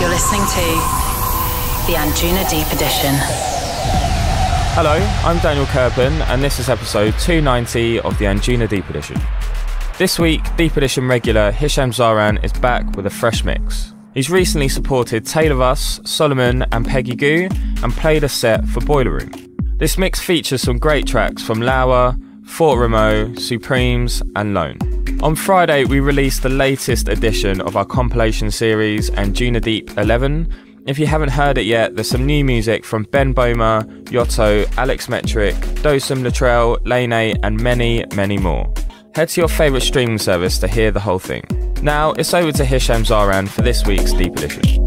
You're listening to the Anjunadeep Edition. Hello, I'm Daniel Kirpin, and this is episode 290 of the Anjunadeep Edition. This week, Deep Edition regular Hisham Zahran is back with a fresh mix. He's recently supported Tale Of Us, Solomun, and Peggy Gou, and played a set for Boiler Room. This mix features some great tracks from Lauer, Fort Romeau, Supremes, and Lone. On Friday, we released the latest edition of our compilation series, Anjunadeep 11. If you haven't heard it yet, there's some new music from Ben Böhmer, Yotto, Alex Metric, Dosem Luttrell, Lane, and many, many more. Head to your favourite streaming service to hear the whole thing. Now, it's over to Hisham Zahran for this week's Deep Edition.